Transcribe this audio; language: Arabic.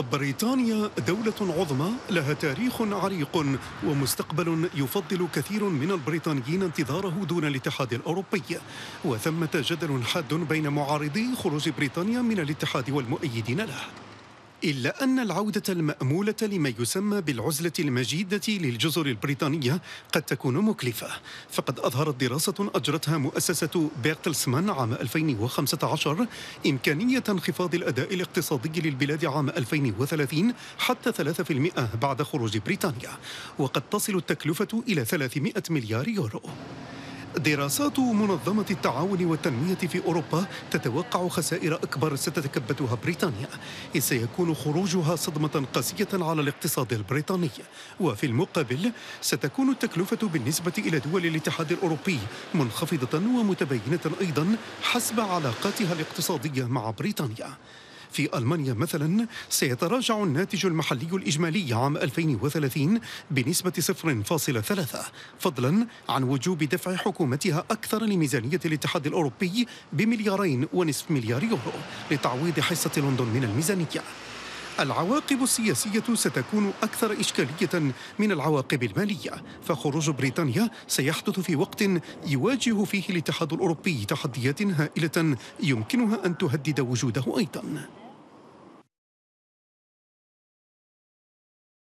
بريطانيا دولة عظمى لها تاريخ عريق ومستقبل يفضل كثير من البريطانيين انتظاره دون الاتحاد الأوروبي. وثمة جدل حاد بين معارضي خروج بريطانيا من الاتحاد والمؤيدين له. إلا أن العودة المأمولة لما يسمى بالعزلة المجيدة للجزر البريطانية قد تكون مكلفة. فقد أظهرت دراسة أجرتها مؤسسة بيرتلسمان عام 2015 إمكانية انخفاض الأداء الاقتصادي للبلاد عام 2030 حتى 3% بعد خروج بريطانيا. وقد تصل التكلفة إلى 300 مليار يورو. دراسات منظمة التعاون والتنمية في أوروبا تتوقع خسائر أكبر ستتكبدها بريطانيا إذ سيكون خروجها صدمة قاسية على الاقتصاد البريطاني. وفي المقابل ستكون التكلفة بالنسبة إلى دول الاتحاد الأوروبي منخفضة ومتباينة أيضا حسب علاقاتها الاقتصادية مع بريطانيا. في ألمانيا مثلا سيتراجع الناتج المحلي الإجمالي عام 2030 بنسبة 0.3 فضلا عن وجوب دفع حكومتها أكثر لميزانية الاتحاد الأوروبي بمليارين ونصف مليار يورو لتعويض حصة لندن من الميزانية. العواقب السياسية ستكون أكثر إشكالية من العواقب المالية فخروج بريطانيا سيحدث في وقت يواجه فيه الاتحاد الأوروبي تحديات هائلة يمكنها أن تهدد وجوده أيضاً.